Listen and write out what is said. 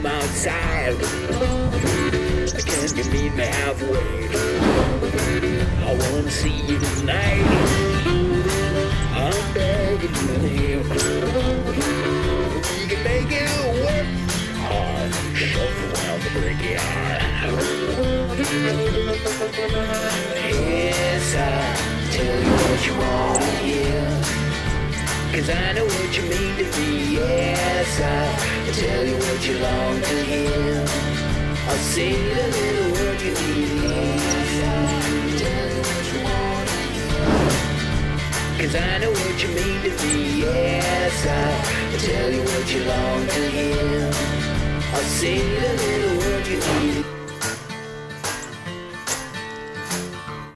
inside. Can you meet me halfway? I wanna see you tonight. I'm begging you. We can make it work. Hard, shove around the heart. Yes, I tell you what you wanna hear. Cause I know what you mean to me, yes, I tell you what you long to hear. I'll say the little word you need. Cause I know what you mean to me, yes, I tell you what you long to hear. I'll say the little word you need.